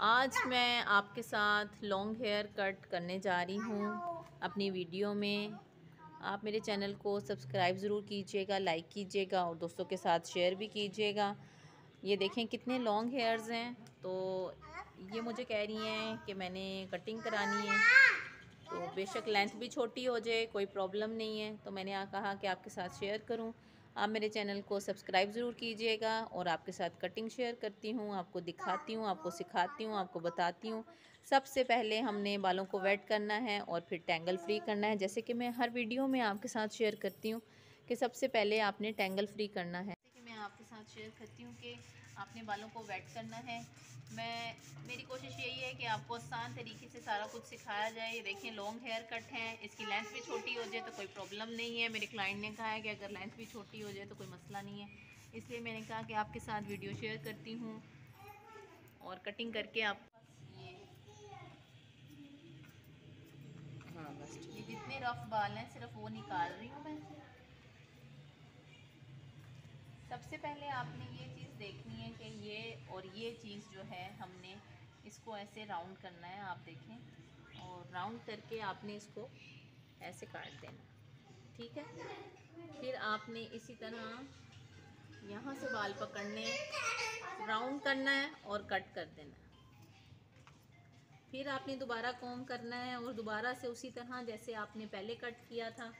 आज मैं आपके साथ लॉन्ग हेयर कट करने जा रही हूँ अपनी वीडियो में। आप मेरे चैनल को सब्सक्राइब ज़रूर कीजिएगा लाइक कीजिएगा और दोस्तों के साथ शेयर भी कीजिएगा। ये देखें कितने लॉन्ग हेयर्स हैं। तो ये मुझे कह रही हैं कि मैंने कटिंग करानी है। तो बेशक लेंथ भी छोटी हो जाए, कोई प्रॉब्लम नहीं है। तो मैंने कहा कि आपके साथ शेयर करूँ। आप मेरे चैनल को सब्सक्राइब ज़रूर कीजिएगा और आपके साथ कटिंग शेयर करती हूँ, आपको दिखाती हूँ, आपको सिखाती हूँ, आपको बताती हूँ। सबसे पहले हमने बालों को वेट करना है और फिर टेंगल फ्री करना है। जैसे कि मैं हर वीडियो में आपके साथ शेयर करती हूँ कि सबसे पहले आपने टेंगल फ्री करना है। आपके साथ शेयर करती हूँ कि आपने बालों को वेट करना है। मैं मेरी कोशिश यही है कि आपको आसान तरीके से सारा कुछ सिखाया जाए। ये देखें लॉन्ग हेयर कट है इसकी लेंथ भी छोटी हो जाए तो कोई प्रॉब्लम नहीं है। मेरे क्लाइंट ने कहा है कि अगर लेंथ भी छोटी हो जाए तो कोई मसला नहीं है। इसलिए मैंने कहा कि आपके साथ वीडियो शेयर करती हूँ और कटिंग करके आप हाँ बस ये जितने रफ बाल हैं सिर्फ़ वो निकाल रही हूँ मैं। सबसे पहले आपने ये चीज़ देखनी है कि ये और ये चीज़ जो है हमने इसको ऐसे राउंड करना है, आप देखें। और राउंड करके आपने इसको ऐसे काट देना, ठीक है? फिर आपने इसी तरह यहाँ से बाल पकड़ने, राउंड करना है और कट कर देना फिर आपने दोबारा कॉम करना है और दोबारा से उसी तरह जैसे आपने पहले कट किया था